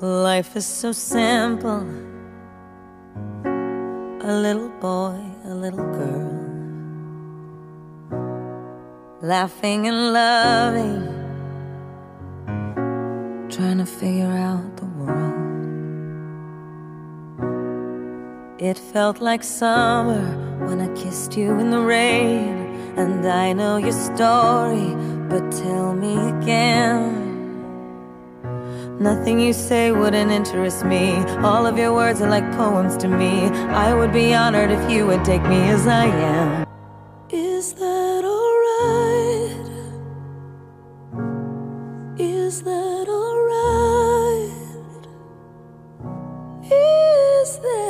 Life is so simple. A little boy, a little girl. Laughing and loving. Trying to figure out the world. It felt like summer when I kissed you in the rain. And I know your story, but tell me again. Nothing you say wouldn't interest me. All of your words are like poems to me. I would be honored if you would take me as I am. Is that alright? Is that alright? Is that